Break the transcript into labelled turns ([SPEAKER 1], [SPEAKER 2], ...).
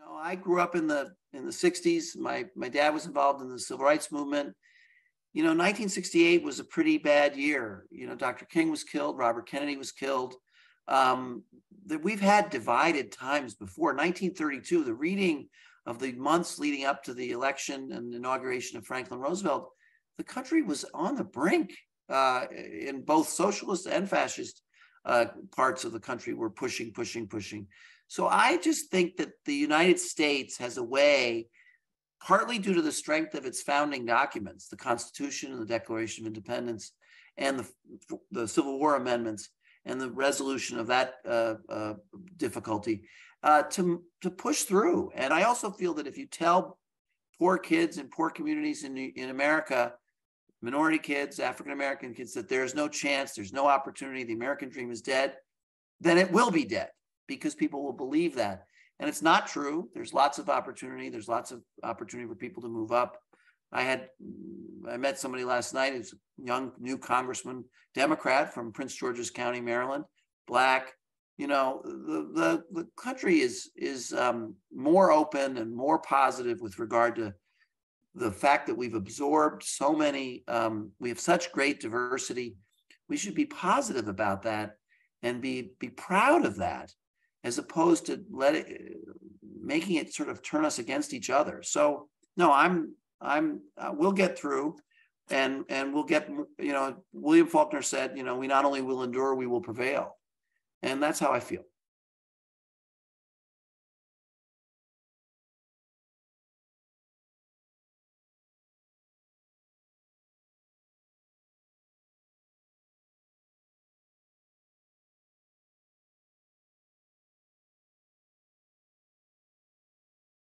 [SPEAKER 1] know, I grew up in the in the 60s. My my dad was involved in the civil rights movement. You know, 1968 was a pretty bad year. You know, Dr. King was killed, Robert Kennedy was killed. Um, that we've had divided times before. 1932, the reading of the months leading up to the election and inauguration of Franklin Roosevelt, the country was on the brink uh, in both socialist and fascist uh, parts of the country were pushing, pushing, pushing. So I just think that the United States has a way, partly due to the strength of its founding documents, the Constitution and the Declaration of Independence, and the, the Civil War amendments, and the resolution of that uh, uh, difficulty, uh, to, to push through. And I also feel that if you tell poor kids and poor communities in, in America minority kids, African American kids, that there's no chance, there's no opportunity, the American dream is dead, then it will be dead because people will believe that. And it's not true. There's lots of opportunity. There's lots of opportunity for people to move up. I had, I met somebody last night who's a young new congressman, Democrat from Prince George's County, Maryland, black. You know, the the, the country is is um, more open and more positive with regard to the fact that we've absorbed so many, um, we have such great diversity. We should be positive about that and be be proud of that, as opposed to let it, making it sort of turn us against each other. So no, I'm I'm uh, we'll get through, and and we'll get you know William Faulkner said you know we not only will endure we will prevail, and that's how I feel.